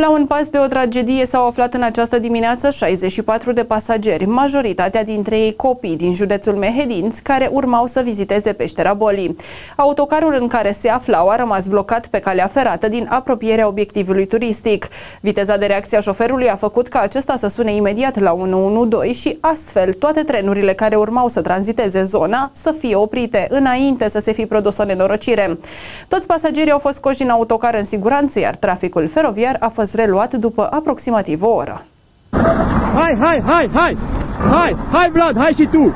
La un pas de o tragedie s-au aflat în această dimineață 64 de pasageri, majoritatea dintre ei copii din județul Mehedinți, care urmau să viziteze peștera Bolii. Autocarul în care se aflau a rămas blocat pe calea ferată din apropierea obiectivului turistic. Viteza de reacție a șoferului a făcut ca acesta să sune imediat la 112 și astfel toate trenurile care urmau să tranziteze zona să fie oprite înainte să se fi produs o nenorocire. Toți pasagerii au fost scoși din autocar în siguranță, iar traficul feroviar a fost reluat după aproximativ o oră. Hai, hai, hai, hai! Hai, hai Vlad, hai și tu!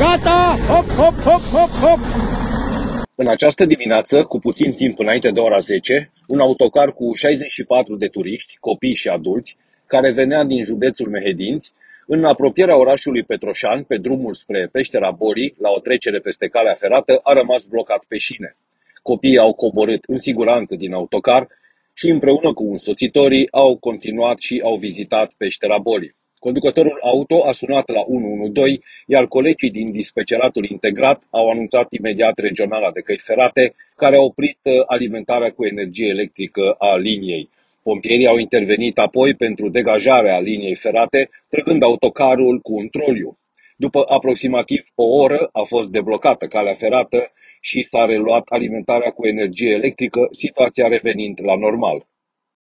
Gata! Hop, hop, hop, hop, hop! În această dimineață, cu puțin timp înainte de ora 10, un autocar cu 64 de turiști, copii și adulți, care venea din județul Mehedinți, în apropierea orașului Petroșan, pe drumul spre peștera Borii, la o trecere peste calea ferată, a rămas blocat pe șine. Copiii au coborât în siguranță din autocar și împreună cu însoțitorii au continuat și au vizitat peștera Borii. Conducătorul auto a sunat la 112, iar colegii din dispeceratul integrat au anunțat imediat regionala de căi ferate, care a oprit uh, alimentarea cu energie electrică a liniei. Pompierii au intervenit apoi pentru degajarea liniei ferate, trăgând autocarul cu un troliu. După aproximativ o oră a fost deblocată calea ferată și s-a reluat alimentarea cu energie electrică, situația revenind la normal.